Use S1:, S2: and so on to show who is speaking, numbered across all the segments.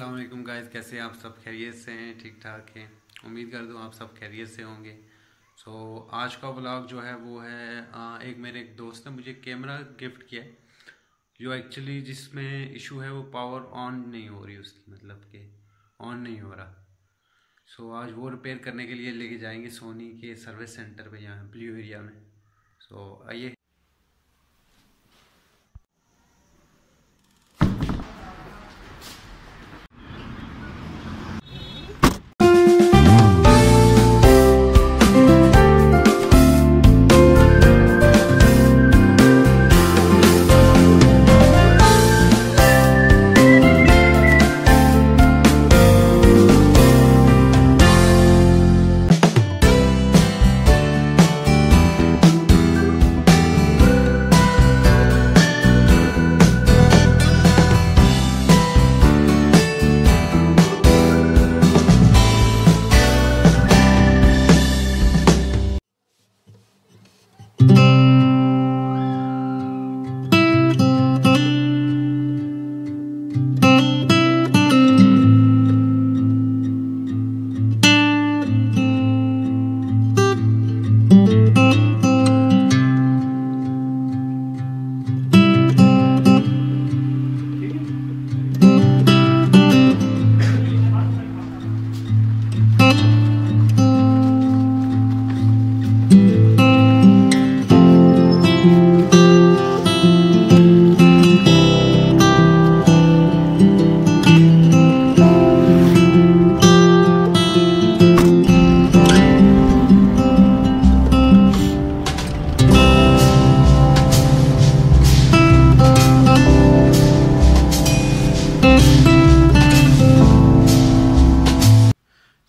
S1: कैसे आप सब? खैरियत से हैं? ठीक ठाक हैं? उम्मीद कर दूँ आप सब खैरियत से होंगे। सो so, आज का ब्लॉग जो है वो है आ, एक मेरे एक दोस्त ने मुझे कैमरा गिफ्ट किया है जो एक्चुअली जिसमें इशू है वो पावर ऑन नहीं हो रही उसकी मतलब कि ऑन नहीं हो रहा। सो so, आज वो रिपेयर करने के लिए लेके जाएँगे सोनी के सर्विस सेंटर पे यहाँ ब्लू एरिया में। सो so, आइए।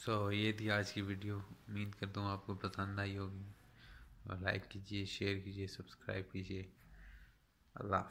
S1: सो so, ये थी आज की वीडियो। उम्मीद करता हूँ आपको पसंद आई होगी। और लाइक कीजिए शेयर कीजिए सब्सक्राइब कीजिए। अल्लाह